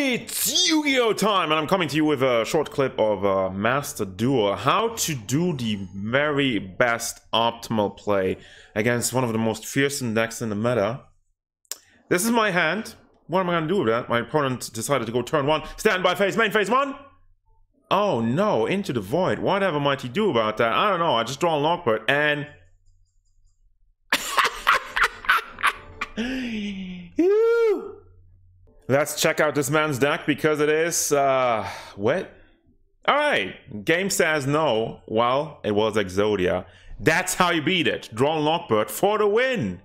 It's Yu-Gi-Oh! time, and I'm coming to you with a short clip of uh, Master Duel. How to do the very best optimal play against one of the most fearsome decks in the meta. This is my hand. What am I going to do with that? My opponent decided to go turn one. Stand by phase, main phase one. Oh no, into the void. Whatever might he do about that? I don't know. I just draw a Lockbird and... Let's check out this man's deck because it is uh, wet. All right, game says no. Well, it was Exodia. That's how you beat it. Draw Lockbird for the win.